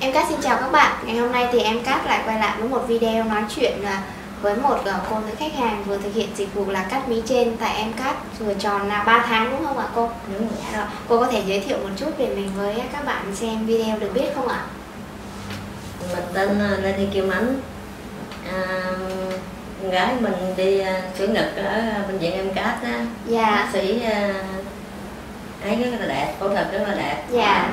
Em Cát xin chào các bạn. Ngày hôm nay thì em Cát lại quay lại với một video nói chuyện à, với một à, cô nữ khách hàng vừa thực hiện dịch vụ là cắt mí trên tại em Cát vừa tròn là 3 tháng đúng không ạ cô? Đúng rồi. Dạ rồi. Cô có thể giới thiệu một chút về mình với các bạn xem video được biết không ạ? Mình tên là Lê Thị Kim Ánh à, gái mình đi à, sửa ngực ở bệnh viện em cát á bác Dạ. sĩ à, ấy rất là đẹp phẫu thuật rất là đẹp Dạ.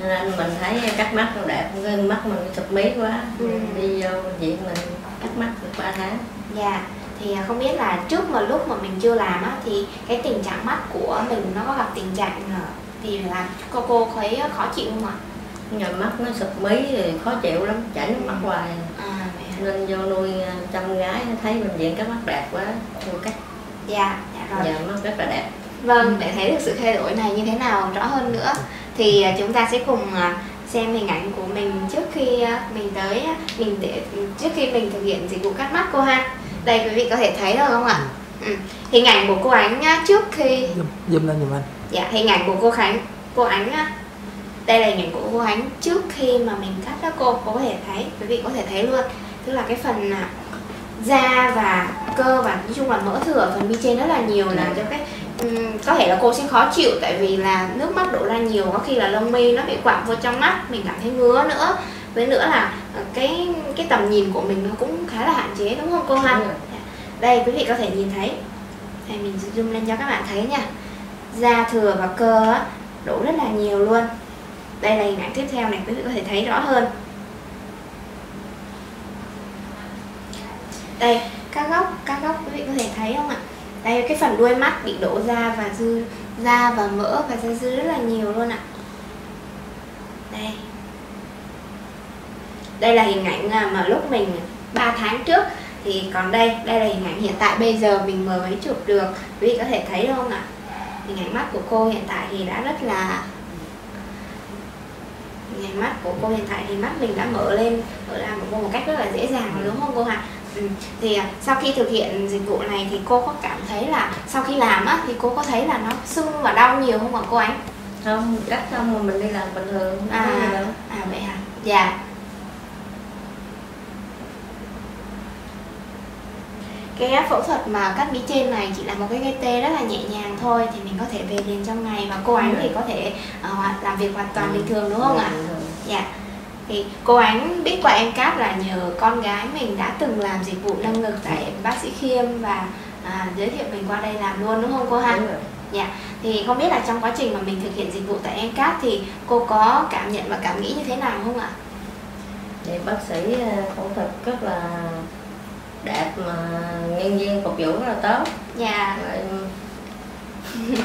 Nên mình thấy cắt mắt nó đẹp cái mắt mình sụp mí quá Ừ. đi vô viện mình cắt mắt được 3 tháng Dạ. Thì à, không biết là trước mà lúc mà mình chưa làm á thì cái tình trạng mắt của mình nó có gặp tình trạng à, thì là cô cô thấy khó chịu không ạ? nhồi mắt nó sụp mí thì khó chịu lắm chảy nước mắt hoài À nên vô nuôi à, chăm gái thấy bệnh viện cắt mắt đẹp quá vô cắt Dạ, dạ rồi. giờ mắt rất là đẹp Vâng, để thấy được sự thay đổi này như thế nào rõ hơn nữa thì à, chúng ta sẽ cùng à, xem hình ảnh của mình trước khi à, mình tới mình để trước khi mình thực hiện dịch vụ cắt mắt cô ha. Đây quý vị có thể thấy được không ạ? Ừ. Hình ảnh của cô Ánh trước khi zoom lên giùm anh dạ hình ảnh của cô Khánh, cô Ánh. Đây là hình ảnh của cô Ánh trước khi mà mình cắt đó cô, cô có thể thấy, quý vị có thể thấy luôn. Tức là cái phần da và cơ và nói chung là mỡ thừa ở phần mi trên rất là nhiều làm cho cái ừm, có thể là cô sẽ khó chịu tại vì là nước mắt đổ ra nhiều có khi là lông mi nó bị quặn vô trong mắt mình cảm thấy ngứa nữa. Với nữa là ờ, cái cái tầm nhìn của mình nó cũng khá là hạn chế đúng không cô ha rồi. đây quý vị có thể nhìn thấy. Đây mình zoom lên cho các bạn thấy nha. Da thừa và cơ đổ rất là nhiều luôn. Đây là hình ảnh tiếp theo này quý vị có thể thấy rõ hơn. Đây các góc các góc quý vị có thể thấy không ạ đây, cái phần đuôi mắt bị đổ da và dư da và mỡ và da dư rất là nhiều luôn ạ. Đây. Đây là hình ảnh à, mà lúc mình 3 tháng trước thì còn đây. Đây là hình ảnh hiện tại. Bây giờ mình mới chụp được. Quý vị có thể thấy không ạ? Hình ảnh mắt của cô hiện tại thì đã rất là hình ảnh mắt của cô hiện tại thì mắt mình đã mở lên, mở ra một một cách rất là dễ dàng, đúng không cô ạ? Ừ. thì à, sau khi thực hiện dịch vụ này thì cô có cảm thấy là sau khi làm á thì cô có thấy là nó sưng và đau nhiều không ạ cô ánh không cắt xong mà mình đi làm bình thường không à gì đâu. à vậy hả? Dạ. Cái phẫu thuật mà cắt mí trên này chỉ là một cái gây tê rất là nhẹ nhàng thôi thì mình có thể về liền trong ngày và cô ánh thì có thể hoạt- làm việc hoàn toàn bình thường đúng không ạ? Bình thường. Thì cô ánh biết qua em cáp là nhờ con gái mình đã từng làm dịch vụ nâng ngực tại bác sĩ khiêm và à, giới thiệu mình qua đây làm luôn đúng không cô ha. Dạ, thì không biết là trong quá trình mà mình thực hiện dịch vụ tại Encap thì cô có cảm nhận và cảm nghĩ như thế nào không ạ? thì bác sĩ à, phẫu thuật rất là đẹp mà nhân viên phục vụ rất là tốt Dạ, Rồi,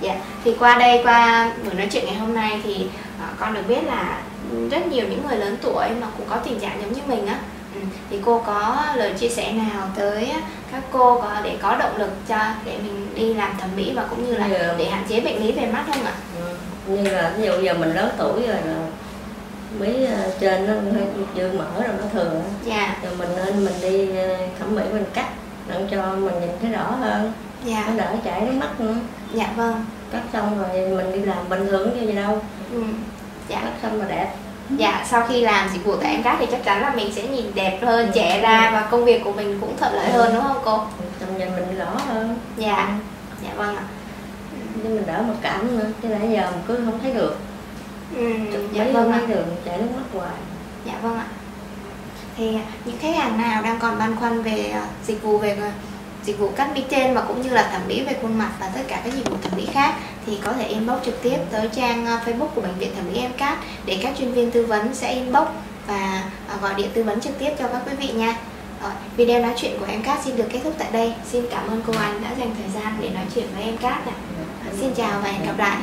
dạ. Thì qua đây, qua buổi nói chuyện ngày hôm nay thì ờ, con được biết là rất nhiều những người lớn tuổi mà cũng có tình trạng giống như mình á. Ừ, Thì cô có lời chia sẻ nào tới các cô có để có động lực cho để mình đi làm thẩm mỹ và cũng như là Dạ. để hạn chế bệnh lý về mắt không ạ? ừ, như là ví dụ giờ mình lớn tuổi rồi là mí à, trên nó hơi dương mỡ rồi nó thừa Dạ, rồi mình nên mình đi à, thẩm mỹ mình cắt để cho mình nhìn thấy rõ hơn dạ, nó đỡ chảy nước mắt nữa dạ vâng. cắt xong rồi mình đi làm bình thường như vậy đâu Ừ. Dạ. cắt xong là đẹp Dạ, sau khi làm dịch vụ tại em cát thì chắc chắn là mình sẽ nhìn đẹp hơn, Ừ. trẻ ra và công việc của mình cũng thuận lợi hơn đúng không cô? trong nhìn mình rõ hơn Dạ, dạ vâng ạ. nhưng mình đỡ mặc cảm nữa chứ nãy giờ mình cứ không thấy được Ừ, chụp dạ mấy vâng thấy được chảy nước mắt hoài Dạ vâng ạ. Thì những khách hàng nào đang còn băn khoăn về ờ, dịch vụ về ờ, dịch vụ cắt mi trên mà cũng như là thẩm mỹ về khuôn mặt và tất cả các dịch vụ thẩm mỹ khác thì có thể inbox trực tiếp tới trang ờ, Facebook của bệnh viện thẩm mỹ Mcat để các chuyên viên tư vấn sẽ inbox và ờ, gọi điện tư vấn trực tiếp cho các quý vị nha. Rồi, video nói chuyện của Mcat xin được kết thúc tại đây. Xin cảm ơn cô Anh đã dành thời gian để nói chuyện với Mcat nè. Xin chào và hẹn gặp lại.